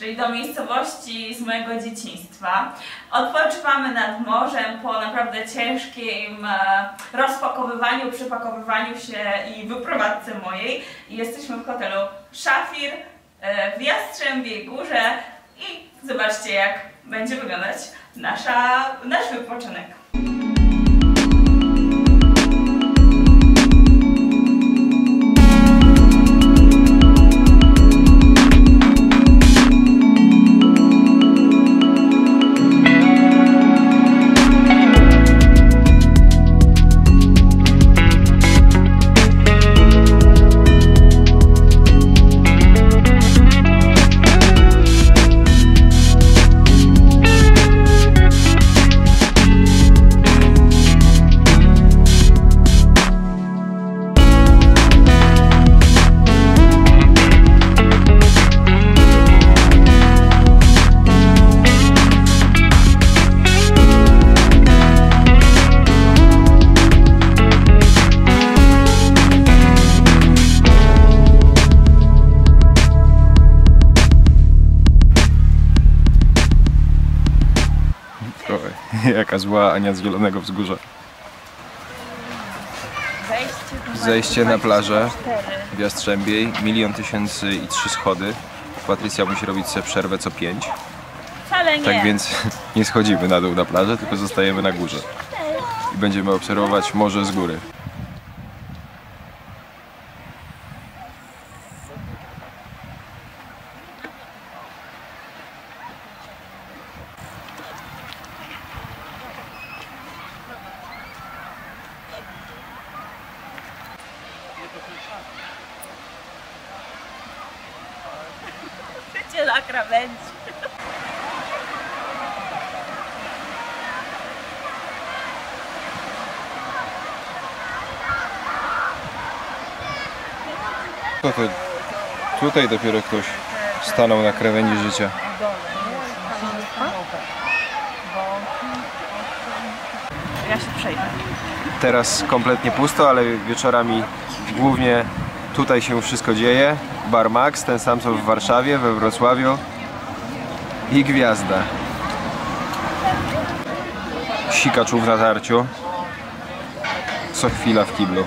czyli do miejscowości z mojego dzieciństwa. Odpoczywamy nad morzem po naprawdę ciężkim e, rozpakowywaniu, przepakowywaniu się i wyprowadzce mojej. Jesteśmy w hotelu Szafir e, w Jastrzębiej Górze i zobaczcie jak będzie wyglądać nasza, nasz wypoczynek. Jaka zła Ania z Zielonego Wzgórza. Zejście na plażę w Jastrzębiej, milion tysięcy i trzy schody. Patrycja musi robić sobie przerwę co pięć. Wcale nie. Tak więc nie schodzimy na dół na plażę, tylko zostajemy na górze. I będziemy obserwować morze z góry. Życie na krawędzi. No to tutaj dopiero ktoś stanął na krawędzi życia. Ja się przejdę. Teraz kompletnie pusto, ale wieczorami głównie tutaj się wszystko dzieje. Bar Max, ten sam co w Warszawie, we Wrocławiu i Gwiazda. Sikaczów na tarciu. Co chwila w kiblu.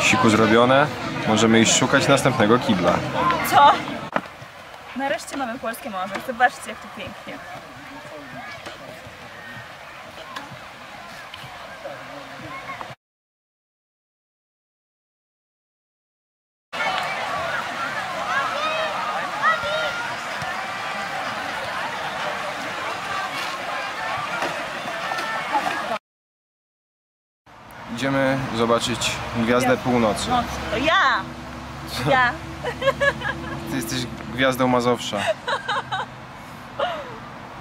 Siku zrobione, możemy iść szukać następnego kibla. Co? Nareszcie mamy polskie morze. Zobaczcie jak tu pięknie. Idziemy zobaczyć Gwiazdę Północy. No, to ja! Ja! Ty jesteś gwiazdą Mazowsza.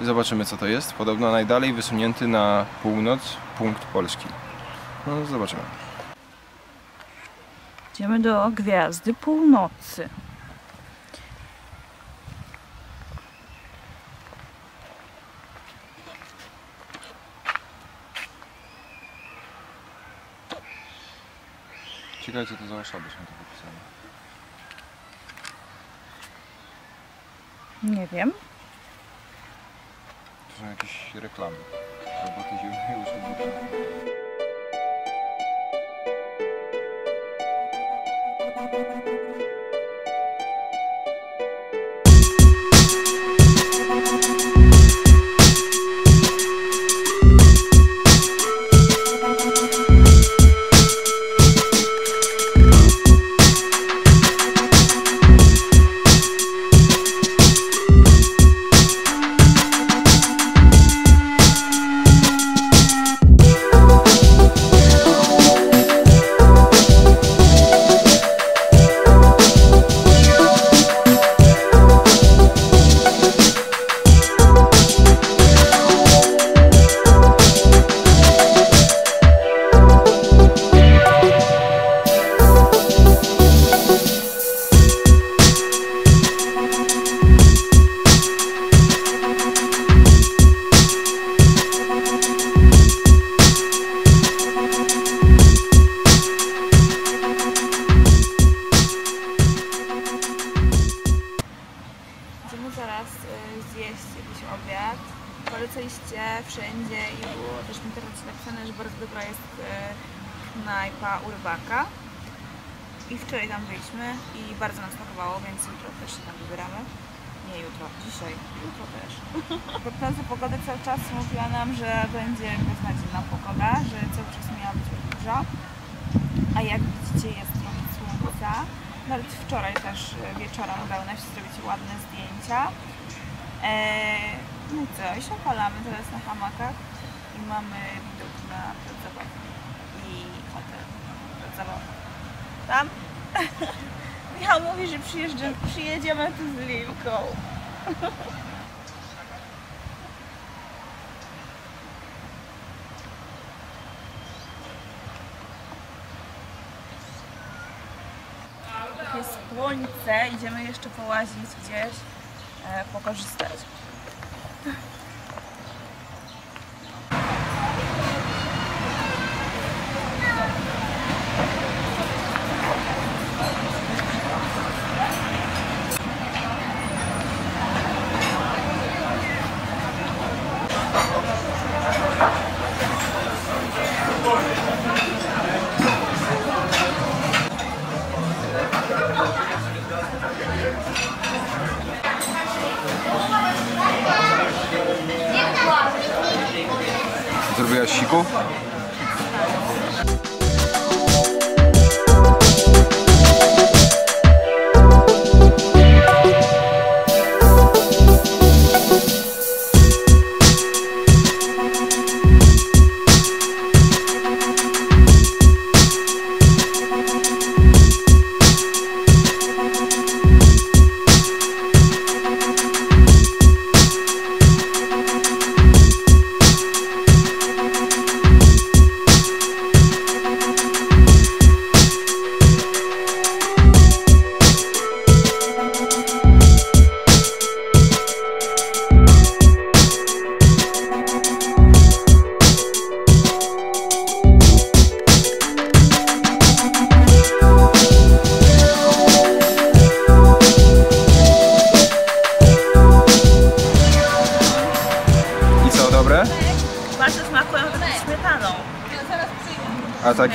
Zobaczymy co to jest. Podobno najdalej wysunięty na północ punkt Polski. No zobaczymy. Idziemy do Gwiazdy Północy. Ciekawe co to za osoby są tu wypisane. Nie wiem. To są jakieś reklamy. Roboty ziemnej usługi. Byliście wszędzie i było też w internecie napisane, że bardzo dobra jest e, knajpa u rybaka. I wczoraj tam byliśmy i bardzo nas smakowało, więc jutro też się tam wybieramy. Nie jutro, dzisiaj, jutro też. Prognoza pogody cały czas mówiła nam, że będzie beznadziejna pogoda, że cały czas miała być burza. A jak widzicie jest trochę słońca. Nawet wczoraj też e, wieczorem udało nam się zrobić ładne zdjęcia. Eee, no co, i się opalamy teraz na hamakach i mamy widok na plac i hotel plac. Tam? Michał mówi, że przyjedziemy tu z Lilką. Jak jest słońce, idziemy jeszcze połazić gdzieś, покажу стежку. Zrobiłaś siku?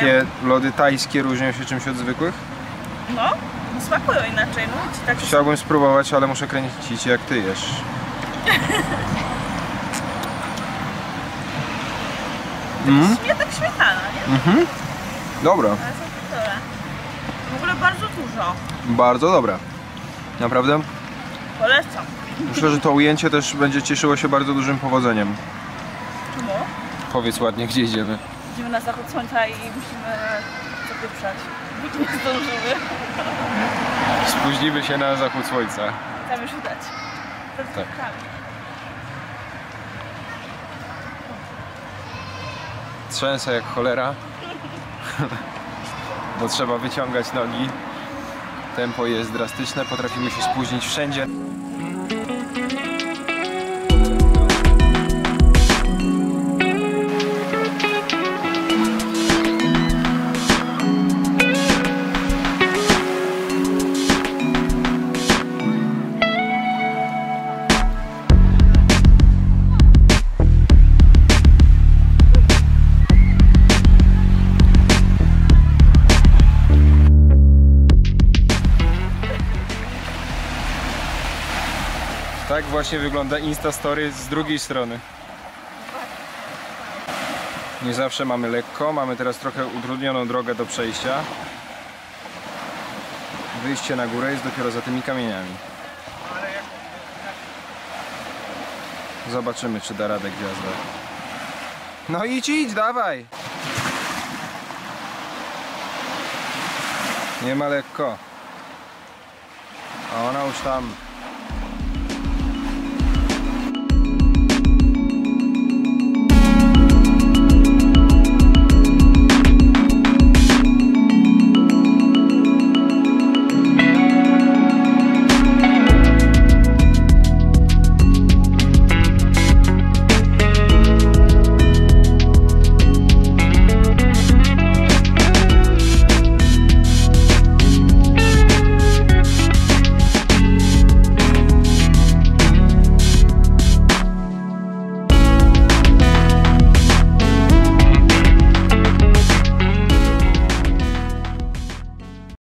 Takie lody tajskie różnią się czymś od zwykłych? No, no smakują inaczej, no ci tak Chciałbym spróbować, ale muszę kręcić jak ty jesz. Mm? śmietak śmietana, nie? Mhm. Dobra, Ale są dobre. W ogóle bardzo dużo. bardzo dobra. Naprawdę? Polecam. Myślę, że to ujęcie też będzie cieszyło się bardzo dużym powodzeniem. Czemu? Powiedz ładnie, gdzie idziemy. Idziemy na zachód słońca i musimy zapieprzać. Nie zdążymy. Spóźnimy się na zachód słońca. Tam już Tak. tak. Trzęsę jak cholera. Bo trzeba wyciągać nogi. Tempo jest drastyczne, potrafimy się spóźnić wszędzie. Właśnie wygląda Instastory z drugiej strony. Nie zawsze mamy lekko, mamy teraz trochę utrudnioną drogę do przejścia. Wyjście na górę jest dopiero za tymi kamieniami. Zobaczymy, czy da radę gwiazda. No idź, idź, dawaj! Nie ma lekko. A ona już tam